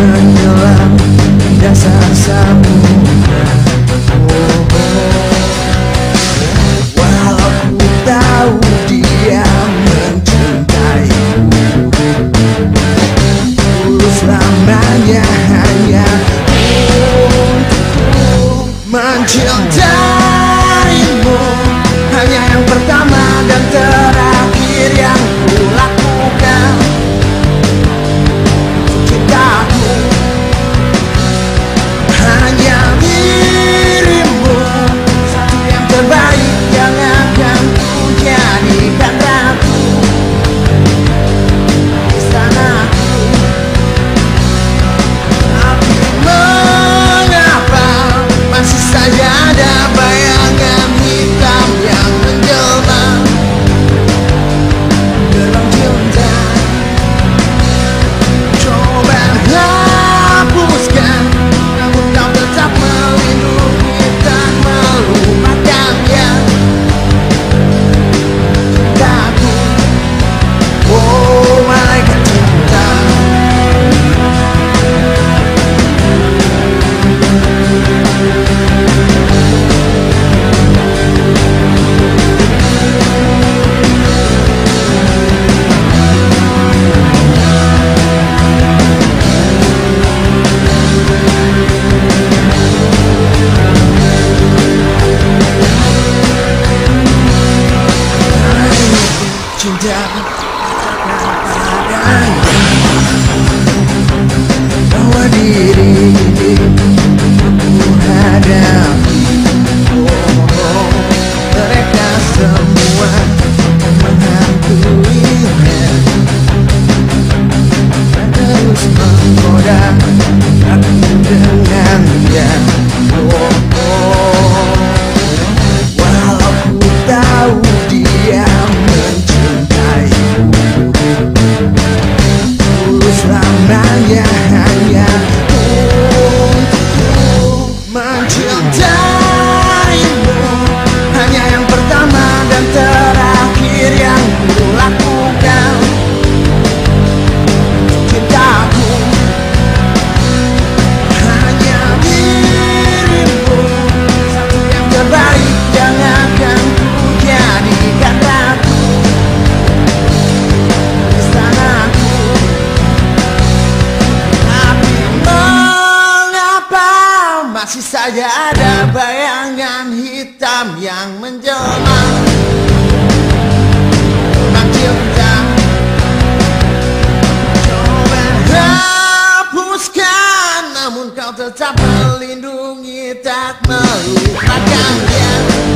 menyelam dasar samudra oh. Walau ku tahu dia mencintaiku Dulu selamanya hanya untukku mencintai saja ada bayangan hitam yang menjelma. Coba hapuskan Namun kau tetap melindungi Tak melupakannya.